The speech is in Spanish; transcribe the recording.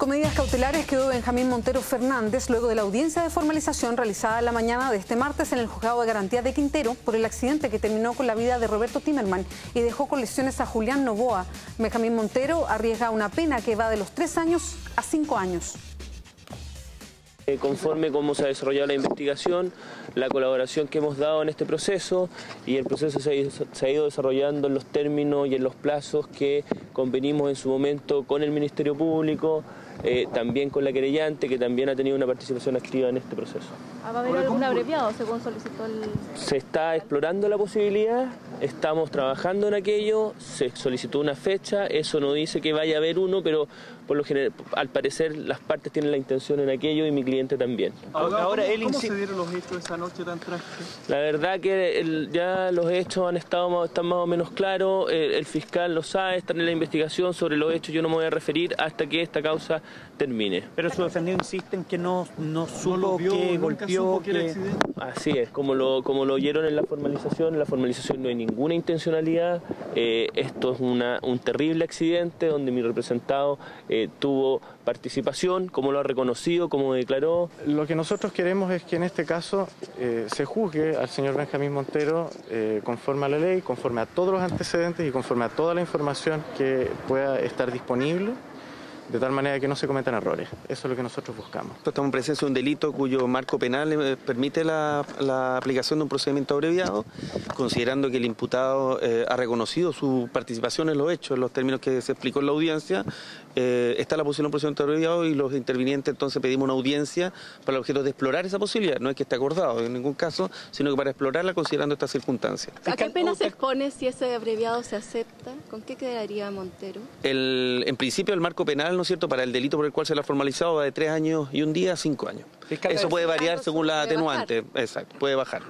Con medidas cautelares quedó Benjamín Montero Fernández luego de la audiencia de formalización realizada la mañana de este martes en el juzgado de garantía de Quintero por el accidente que terminó con la vida de Roberto Timerman y dejó con lesiones a Julián Novoa. Benjamín Montero arriesga una pena que va de los tres años a cinco años. Eh, conforme cómo se ha desarrollado la investigación, la colaboración que hemos dado en este proceso y el proceso se ha ido desarrollando en los términos y en los plazos que convenimos en su momento con el Ministerio Público, eh, también con la querellante, que también ha tenido una participación activa en este proceso. ¿Va a haber algún abreviado según solicitó el...? Se está explorando la posibilidad, estamos trabajando en aquello, se solicitó una fecha, eso no dice que vaya a haber uno, pero por lo general, al parecer las partes tienen la intención en aquello y mi cliente también. Ahora, ¿Cómo se dieron los hechos esa noche tan trágica? La verdad que ya los hechos han estado están más o menos claros, el, el fiscal lo sabe, está en la investigación sobre los hechos, yo no me voy a referir hasta que esta causa termine. Pero su defendido insiste en que no, no supo que golpeó, que... Así es, como lo, como lo oyeron en la formalización, en la formalización no hay ninguna intencionalidad, eh, esto es una, un terrible accidente donde mi representado eh, tuvo participación, como lo ha reconocido, como declaró. Lo que nosotros queremos es que en este caso eh, se juzgue al señor Benjamín Montero conforme a la ley, conforme a todos los antecedentes y conforme a toda la información que pueda estar disponible de tal manera que no se cometan errores. Eso es lo que nosotros buscamos. Estamos en presencia de un delito cuyo marco penal eh, permite la, aplicación de un procedimiento abreviado, considerando que el imputado eh, ha reconocido su participación en los hechos, en los términos que se explicó en la audiencia, eh, está la posibilidad de un procedimiento abreviado y los intervinientes entonces pedimos una audiencia para el objeto de explorar esa posibilidad. No es que esté acordado en ningún caso, sino que para explorarla considerando estas circunstancias. ¿A qué pena se expone si ese abreviado se acepta? ¿Con qué quedaría Montero? El, en principio el marco penal ¿no es cierto?, para el delito por el cual se le ha formalizado va de tres años y un día a cinco años. Eso puede variar según la atenuante, exacto, puede bajar.